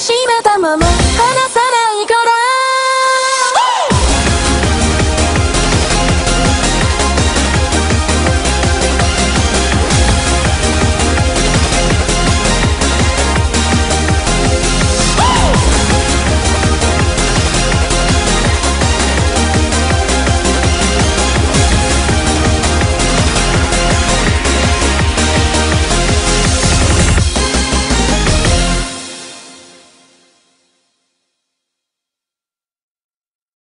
Fukushima.